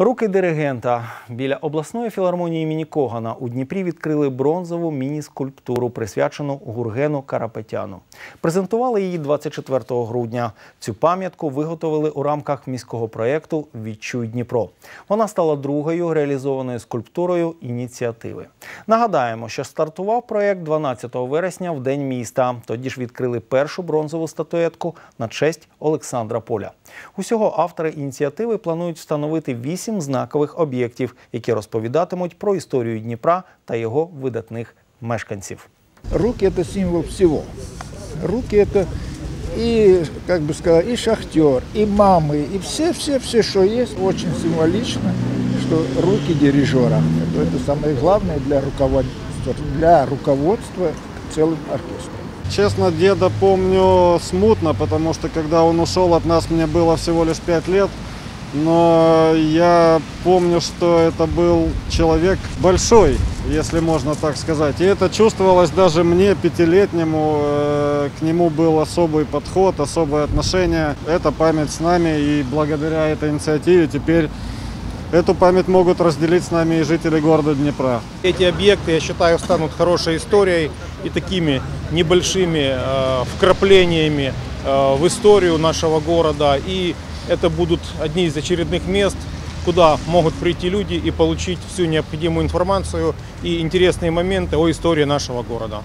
Руки диригента біля обласної філармонії імені Когана у Дніпрі відкрили бронзову міні-скульптуру, присвячену Гургену Карапетяну. Презентували її 24 грудня. Цю пам'ятку виготовили у рамках міського проєкту Відчуй Дніпро. Вона стала другою реалізованою скульптурою ініціативи. Нагадаємо, що стартував проєкт 12 вересня в День міста. Тоді ж відкрили першу бронзову статуетку на честь Олександра Поля. Усього автори ініціативи планують встановити вісім знакових об'єктів, які розповідатимуть про історію Дніпра та його видатних мешканців. Руки – это символ всего. Руки – это и, как бы сказать, и шахтер, и мамы, и все-все-все, что есть, очень символично, что руки дирижера. Это, это самое главное для руководства, для руководства целым оркестром. Честно, деда помню смутно, потому что когда он ушел от нас, мне было всего лишь 5 лет. Но я помню, что это был человек большой, если можно так сказать. И это чувствовалось даже мне, пятилетнему. э, К нему был особый подход, особое отношение. Эта память с нами, и благодаря этой инициативе теперь эту память могут разделить с нами и жители города Днепра. Эти объекты, я считаю, станут хорошей историей и такими небольшими э, вкраплениями э, в историю нашего города. И это будут одни из очередных мест, куда могут прийти люди и получить всю необходимую информацию и интересные моменты о истории нашего города.